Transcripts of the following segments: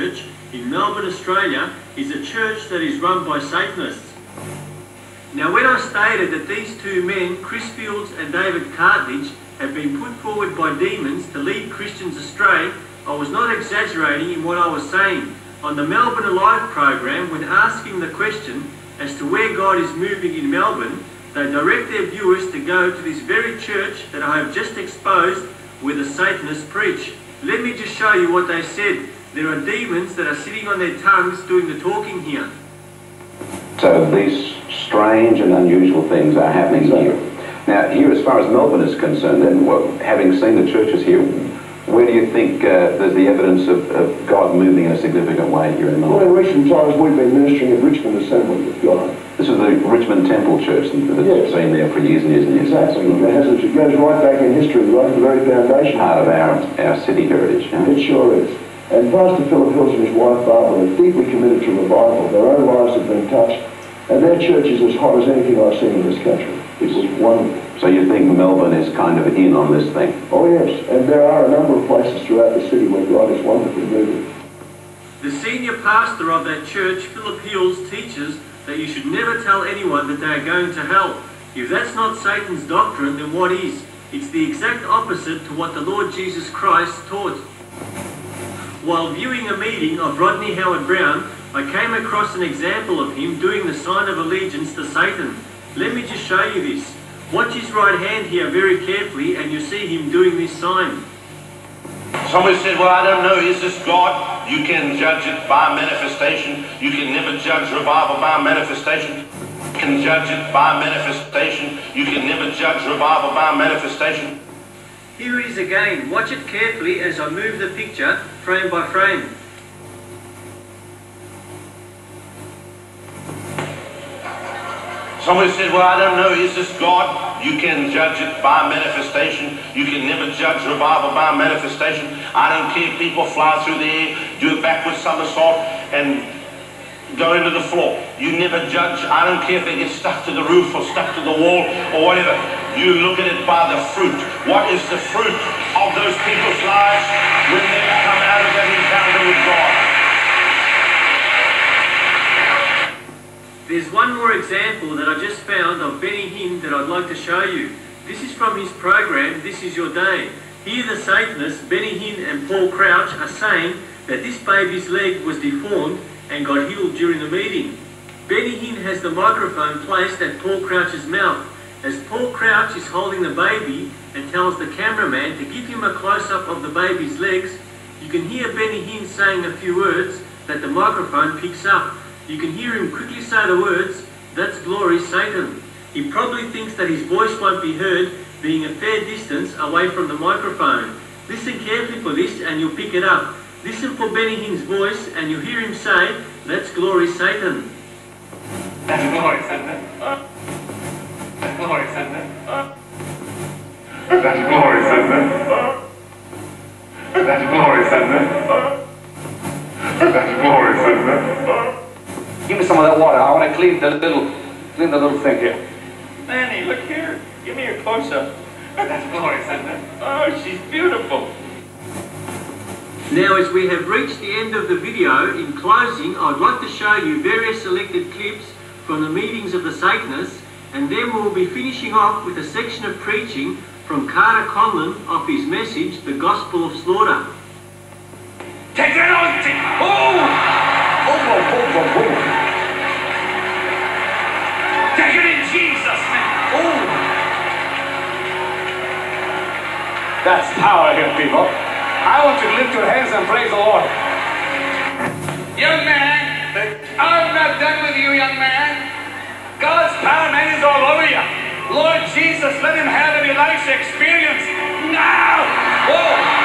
Church in Melbourne, Australia, is a church that is run by Satanists. Now, when I stated that these two men, Chris Fields and David Cartledge, have been put forward by demons to lead Christians astray, I was not exaggerating in what I was saying. On the Melbourne Alive program, when asking the question as to where God is moving in Melbourne, they direct their viewers to go to this very church that I have just exposed where the Satanists preach. Let me just show you what they said. There are demons that are sitting on their tongues doing the talking here. So these strange and unusual things are happening here. Now, here, as far as Melbourne is concerned, then, well, having seen the churches here, where do you think uh, there's the evidence of, of, God moving in a significant way here in Melbourne? Well, in recent times we've been ministering at Richmond Assembly of God. This is the Richmond Temple Church that's yes. been there for years and years and years. Exactly. It, has, it goes right back in history, right to the very foundation. Part of our, our city heritage. Yeah? It sure is. And Pastor Philip Hills and his wife Barbara are deeply committed to revival. Their own lives have been touched. And their church is as hot as anything I've seen in this country. It was wonderful. So you think Melbourne is kind of in on this thing? Oh yes, and there are a number of places throughout the city where God is wonderfully moving. The senior pastor of that church, Philip Hills, teaches that you should never tell anyone that they are going to hell. If that's not Satan's doctrine, then what is? It's the exact opposite to what the Lord Jesus Christ taught. While viewing a meeting of Rodney Howard Browne, I came across an example of him doing the sign of allegiance to Satan. Let me just show you this. Watch his right hand here very carefully and you see him doing this sign. Somebody said, well, I don't know, is this God? You can judge it by manifestation. You can never judge revival by manifestation. You can judge it by manifestation. You can never judge revival by manifestation. Here it is again. Watch it carefully as I move the picture frame by frame. Somebody said, well, I don't know, is this God? You can judge it by manifestation. You can never judge revival by manifestation. I don't care if people fly through the air, do a backward somersault, and go into the floor. You never judge. I don't care if they get stuck to the roof or stuck to the wall or whatever. You look at it by the fruit. What is the fruit of those people's lives when they come out of that encounter with God? There's one more example that I just found of Benny Hinn that I'd like to show you. This is from his program, This Is Your Day. Here the Satanists, Benny Hinn and Paul Crouch, are saying that this baby's leg was deformed and got healed during the meeting. Benny Hinn has the microphone placed at Paul Crouch's mouth as Paul Crouch is holding the baby and tells the cameraman to give him a close-up of the baby's legs. You can hear Benny Hinn saying a few words that the microphone picks up. You can hear him quickly say the words, that's glory Satan. He probably thinks that his voice won't be heard being a fair distance away from the microphone. Listen carefully for this and you'll pick it up. Listen for Benny Hinn's voice and you'll hear him say, that's glory Satan. That's glory Satan. That's glory Satan. That's glory Satan. That's glory Satan. That's glory Satan. Give me some of that water. I want to clean the little, clean the little thing here. Manny, look here. Give me a close-up. That's glory Satan. Oh, she's beautiful. Now as we have reached the end of the video, in closing I'd like to show you various selected clips from the meetings of the Satanists and then we'll be finishing off with a section of preaching from Carter Conlon of his message, The Gospel of Slaughter. Take it on! Oh! Oh, oh, oh, oh, oh. Take it in Jesus' name! Oh. That's power here, people. I want you to lift your hands and praise the Lord. Young man, I'm not done with you, young man. God's power, man, is all over you. Lord Jesus, let him have an Elisha experience now. Whoa.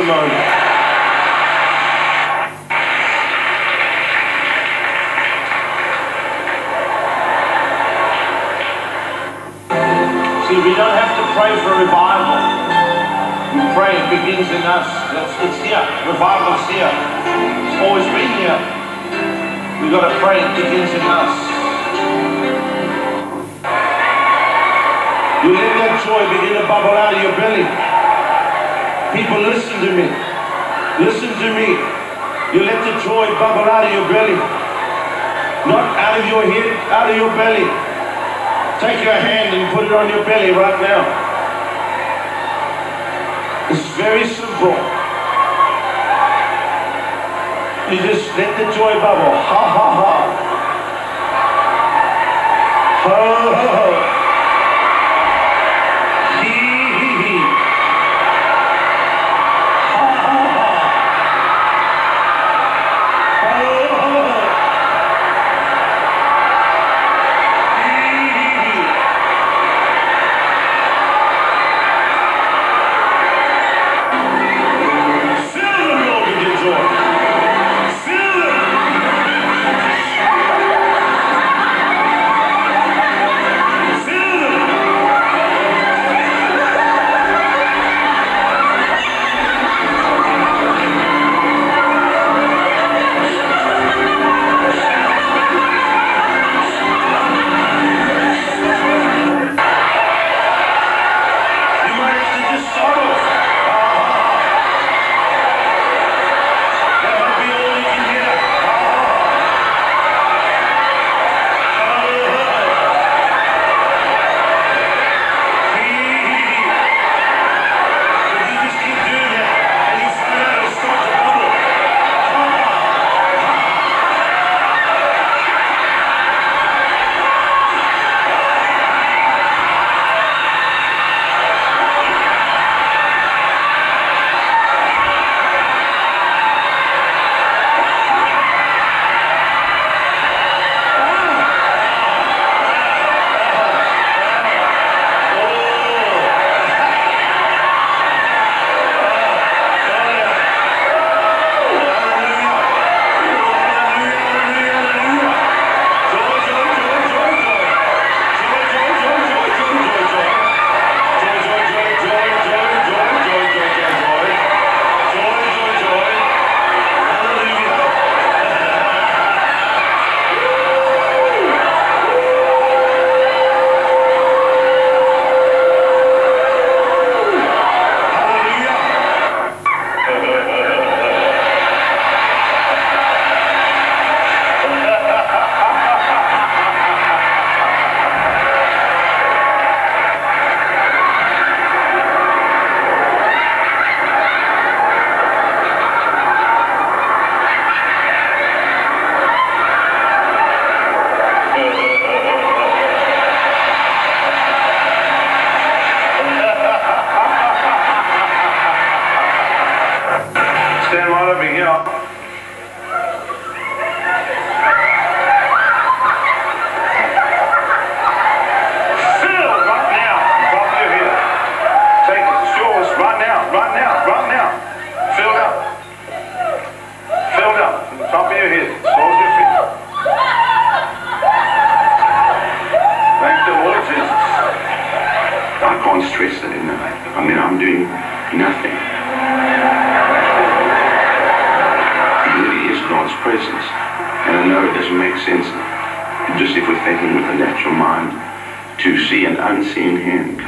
testimony. we don't have to pray for revival. We pray it begins in us. That's, it's here. Revival's here. It's always been here. We've got to pray it begins in us. You let that joy begin to bubble out of your belly. People, listen to me. Listen to me. You let the joy bubble out of your belly. Not out of your head, out of your belly. Take your hand and put it on your belly right now. It's very simple. You just let the joy bubble. Ha ha ha. Ho ho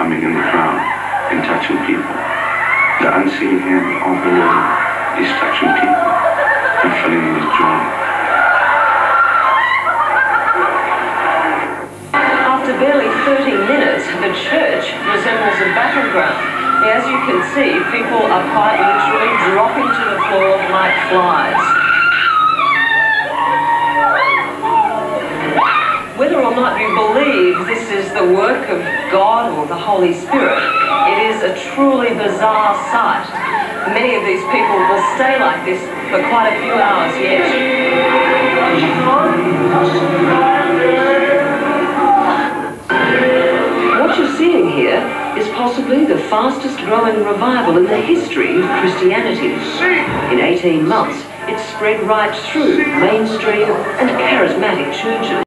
coming in the crowd and touching people. The unseen hand of the Lord is touching people and filling them with joy. After barely 30 minutes, the church resembles a battleground. As you can see, people are quite literally dropping to the floor like flies. Whether or not you believe this is the work of God or the Holy Spirit, it is a truly bizarre sight. Many of these people will stay like this for quite a few hours yet. What you're seeing here is possibly the fastest growing revival in the history of Christianity. In 18 months, it spread right through mainstream and charismatic churches.